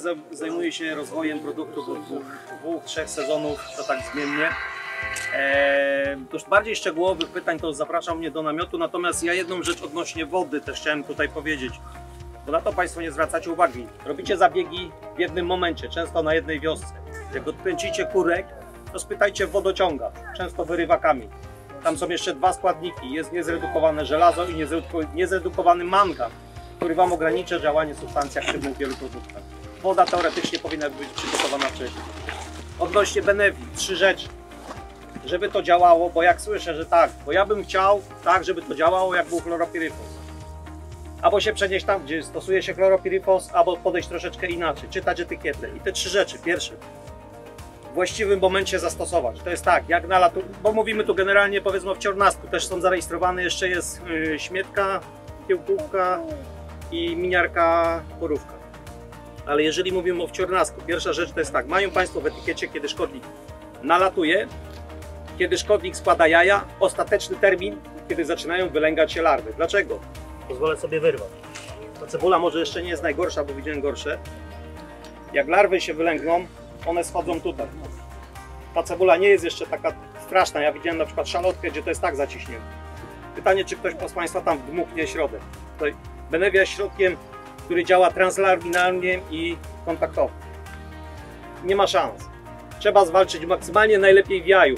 za- zajmuję się rozwojem produktów od dwóch, dwóch, trzech sezonów, to tak zmiennie. Eee, dość bardziej szczegółowych pytań to zapraszam mnie do namiotu, natomiast ja jedną rzecz odnośnie wody też chciałem tutaj powiedzieć, bo na to Państwo nie zwracacie uwagi. Robicie zabiegi w jednym momencie, często na jednej wiosce. Jak odkręcicie kurek, to spytajcie w wodociągach, często wyrywakami. Tam są jeszcze dwa składniki, jest niezredukowane żelazo i niezreduko- niezredukowany mangan, który Wam ogranicza działanie substancji aktywnych w wielu produktach. Woda teoretycznie powinna być przygotowana wcześniej. Odnośnie Benevi, trzy rzeczy żeby to działało, bo jak słyszę, że tak, bo ja bym chciał tak, żeby to działało, jak był chloropiryfos. Albo się przenieść tam, gdzie stosuje się chloropiryfos, albo podejść troszeczkę inaczej, czytać etykietę. I te trzy rzeczy. Pierwsze, w właściwym momencie zastosować. To jest tak, jak na latu, bo mówimy tu generalnie powiedzmy o wciornastku, też są zarejestrowane, jeszcze jest yy, śmietka, kiełkówka i miniarka porówka. Ale jeżeli mówimy o wciornastku, pierwsza rzecz to jest tak, mają Państwo w etykiecie, kiedy szkodnik nalatuje, kiedy szkodnik składa jaja, ostateczny termin, kiedy zaczynają wylęgać się larwy. Dlaczego? Pozwolę sobie wyrwać. Ta cebula może jeszcze nie jest najgorsza, bo widziałem gorsze. Jak larwy się wylęgną, one schodzą tutaj. Ta cebula nie jest jeszcze taka straszna. Ja widziałem na przykład szalotkę, gdzie to jest tak zaciśnięte. Pytanie, czy ktoś z Państwa tam dmuchnie środek. Tutaj Benevia jest środkiem, który działa translarminalnie i kontaktowo. Nie ma szans. Trzeba zwalczyć maksymalnie najlepiej w jaju.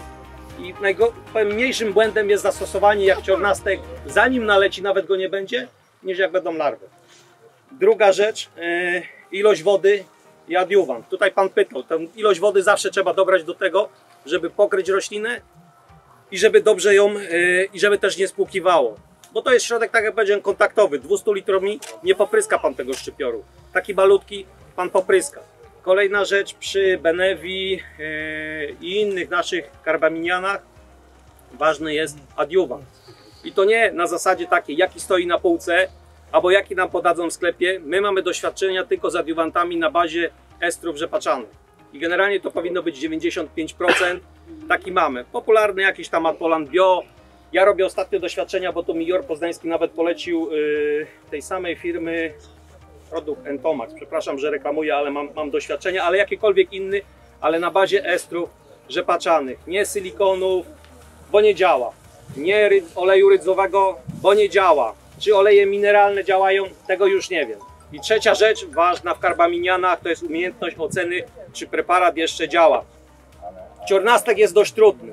I najgo- mniejszym błędem jest zastosowanie jak ciornastek, zanim naleci, nawet go nie będzie, niż jak będą larwy. Druga rzecz, yy, ilość wody i adiuwant. Tutaj Pan pytał, tę ilość wody zawsze trzeba dobrać do tego, żeby pokryć roślinę i żeby dobrze ją, yy, i żeby też nie spłukiwało. Bo to jest środek, tak jak powiedziałem, kontaktowy. 200 litrami nie popryska Pan tego szczypioru. Taki malutki Pan popryska. Kolejna rzecz przy Benevi yy, i innych naszych karbaminianach ważny jest adiuwant. I to nie na zasadzie takiej, jaki stoi na półce, albo jaki nam podadzą w sklepie. My mamy doświadczenia tylko z adiuwantami na bazie estrów rzepaczanych. I generalnie to powinno być 95%. Taki mamy. Popularny jakiś tam Atolan Bio. Ja robię ostatnie doświadczenia, bo to mi Jor Poznański nawet polecił yy, tej samej firmy produkt Entomax. Przepraszam, że reklamuję, ale mam, mam doświadczenia, ale jakikolwiek inny, ale na bazie estrów rzepaczanych, nie silikonów, bo nie działa. Nie oleju rydzowego, bo nie działa. Czy oleje mineralne działają, tego już nie wiem. I trzecia rzecz ważna w karbaminianach to jest umiejętność oceny, czy preparat jeszcze działa. Ciornastek jest dość trudny.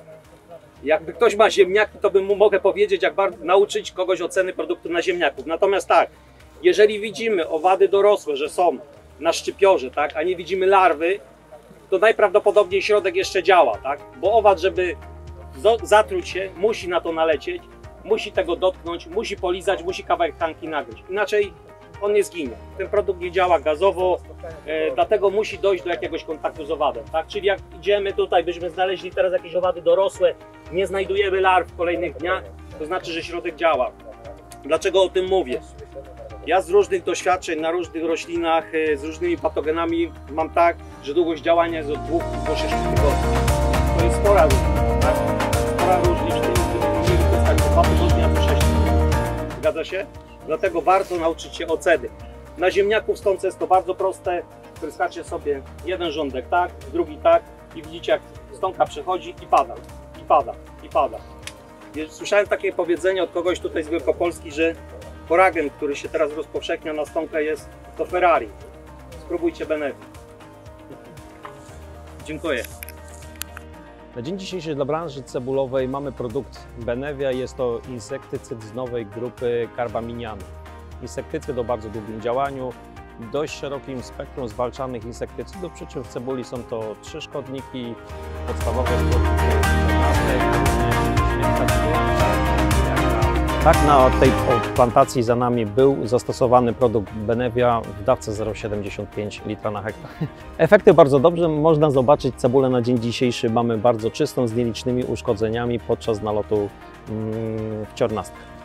Jakby ktoś ma ziemniaki, to bym mu mogę powiedzieć, jak nauczyć kogoś oceny produktu na ziemniaków. Natomiast tak, jeżeli widzimy owady dorosłe, że są na szczypiorze, tak, a nie widzimy larwy, to najprawdopodobniej środek jeszcze działa, tak? Bo owad, żeby zatruć się, musi na to nalecieć, musi tego dotknąć, musi polizać, musi kawałek tkanki nagryźć. Inaczej on nie zginie. Ten produkt nie działa gazowo, e, dlatego musi dojść do jakiegoś kontaktu z owadem, tak? Czyli jak idziemy tutaj, byśmy znaleźli teraz jakieś owady dorosłe, nie znajdujemy larw w kolejnych dniach, to znaczy, że środek działa. Dlaczego o tym mówię? Ja z różnych doświadczeń na różnych roślinach e, z różnymi patogenami mam tak, że długość działania jest od 2 do 6 tygodni. To jest spora różnica, tak? Spora różnica, to jest tak 2 tygodnie, a 6 tygodni. Zgadza się? Dlatego warto nauczyć się oceny. Na ziemniaku w stące jest to bardzo proste. Pryskacie sobie jeden rządek tak, drugi tak i widzicie jak stonka przechodzi i pada, i pada, i pada. Słyszałem takie powiedzenie od kogoś tutaj z Wielkopolski, że Koragen, który się teraz rozpowszechnia na stonkę jest to Ferrari. Spróbujcie Benevi. Dziękuję. Na dzień dzisiejszy dla branży cebulowej mamy produkt Benevia. Jest to insektycyd z nowej grupy Carbaminiany. Insektycyd o bardzo długim działaniu, dość szerokim spektrum zwalczanych insektycydów, przy czym w cebuli są to trzy szkodniki, podstawowe szkodniki tak, na tej plantacji za nami był zastosowany produkt Benevia w dawce 0,75 litra na hektar. Efekty bardzo dobrze, można zobaczyć cebulę na dzień dzisiejszy mamy bardzo czystą, z nielicznymi uszkodzeniami podczas nalotu mm, w ciornastkach.